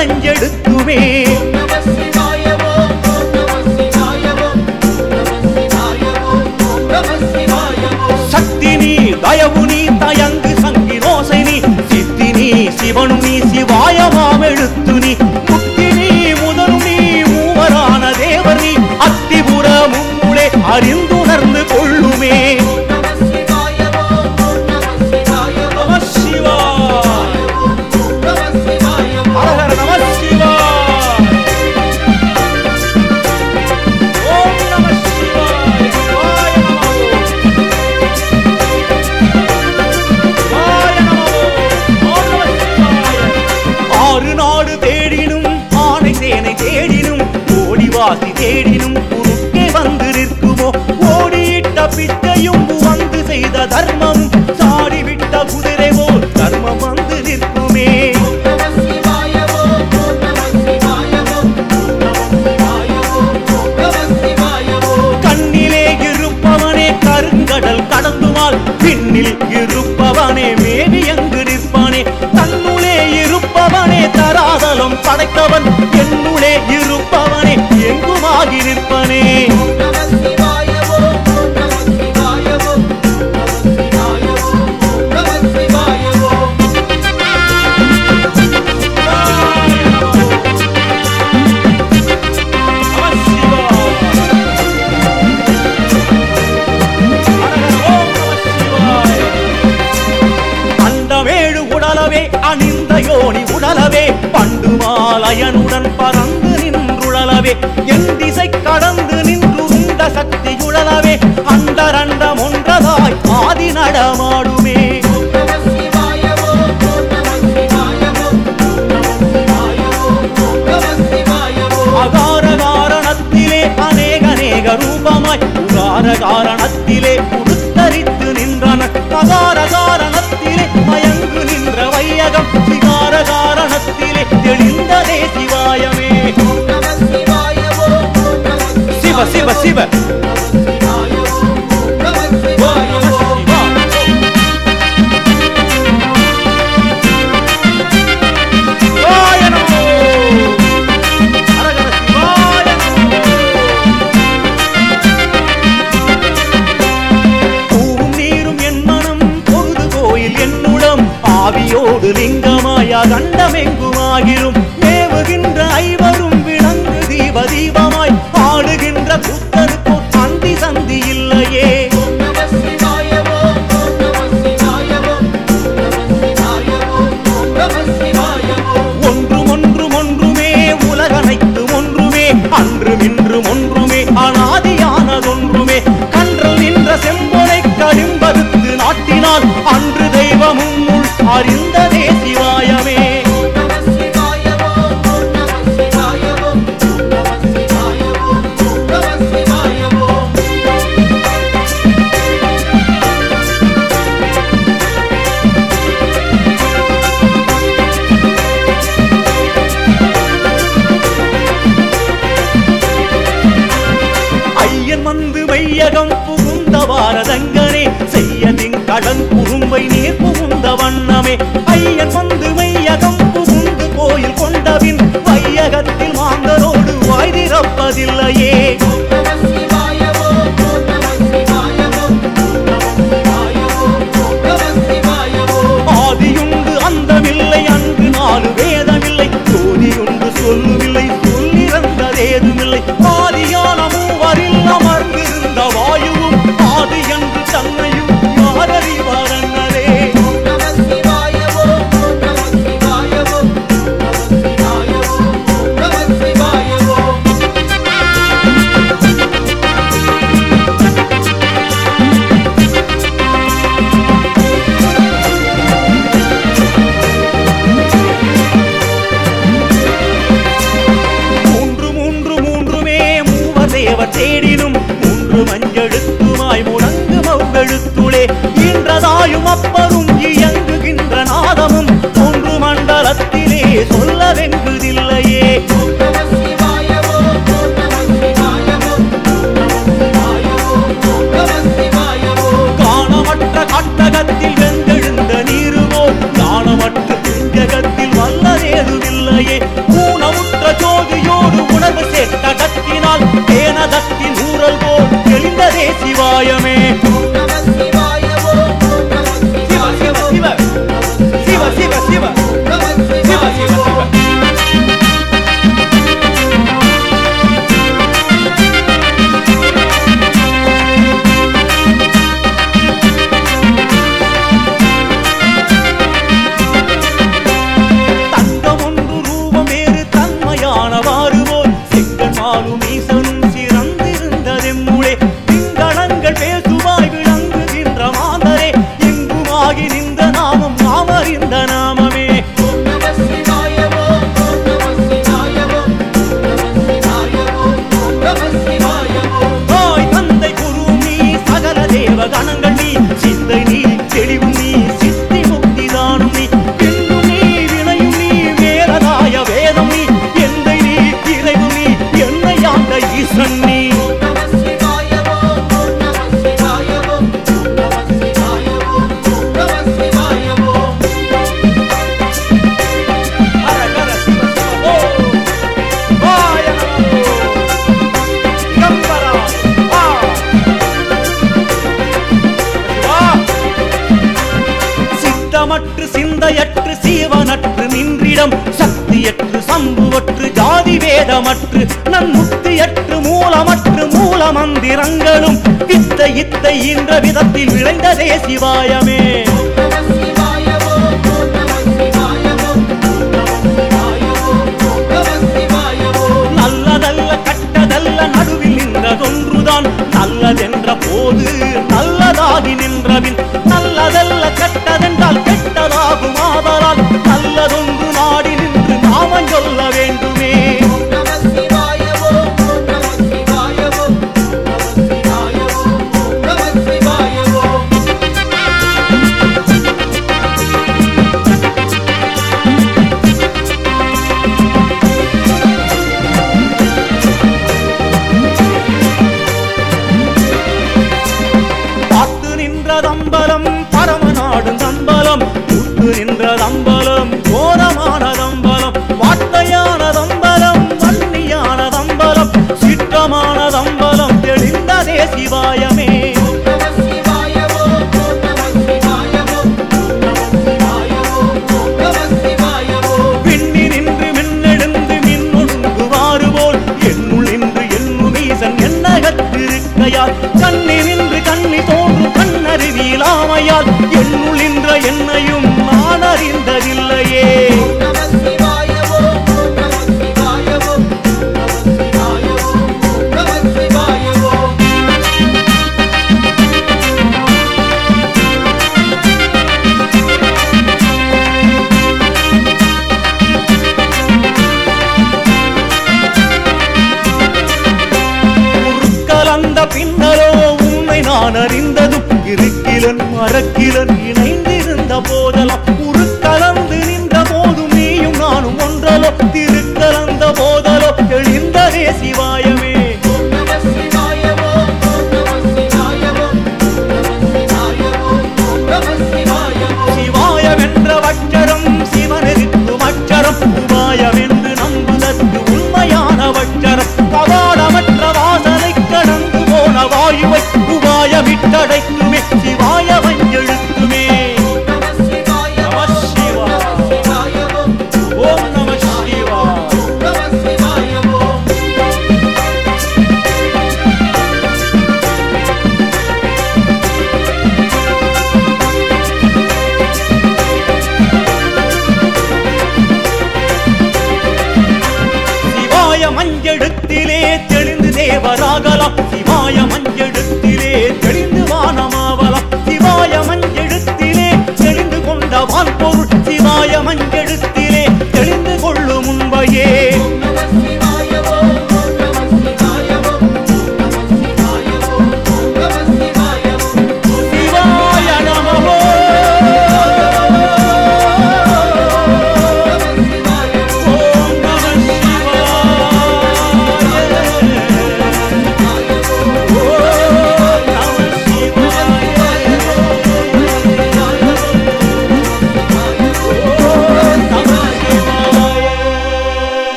அஞ்செடுக்குமே சக்தி நீ தயவு நீ தயங்கு சங்கி ரோசை நீ சித்தி நீ சிவனு நீ சிவாயமாம் எழுத்து நீ முக்தி நீ முதலு நீ மூவரான தேவர் நீ அத்திபுர அறிந்துணர்ந்து கொள்ளுமே. செய்த தர்மம். சாடிவிட்ட குதிரைவோ தர்மம் வந்து நிற்குமே. கண்ணிலே இருப்பவனே கருங்கடல் கடந்துவாள். பின்னில் இருப்பவனே மேவி எங்கு நிற்பானே. தன்னுளே இருப்பவனே தராதலம் படைத்தவன். என்னுளே இருப்பவனே எங்குமாகி நிற்பனே. உணரவே என் திசை கடந்து நின்று உந்த சக்தி உணரவே அண்டரண்டம் ஒன்றதாய் ஆதி நடமாடுமே. அகார காரணத்திலே அநேக அநேக ரூபமாய் உகார காரணத்திலே சிவ என்னுடம் ஆவியோடு லிங்கமாயா கண்டமெங்குமாகிறோம் திலகம் புகுந்த பாரதங்கனே செய்யதின் கடல் குறும்பை நீர் புகுந்த வண்ணமே. ஐயன் வந்து மையகம் புகுந்து கோயில் கொண்டபின் வையகத்தில் மாந்தரோடு வாய் பயமே பம்பு ஒற்று ஜாதி வேதமற்று நன்முத்தியற்று மூலமற்று மூல மந்திரங்களும் இத்த இத்த என்ற விதத்தில் விளைந்ததே சிவாயமே நல்லதல்ல கட்டதல்ல நடுவில் நின்றதொன்றுதான். நல்லதென்ற போது நல்லதாகி நின்றவின் நல்லதல்ல கட்டதென்றால் அறிந்ததும் இருக்கிலன் மறக்கிலன் இணைந்திருந்த போதலம்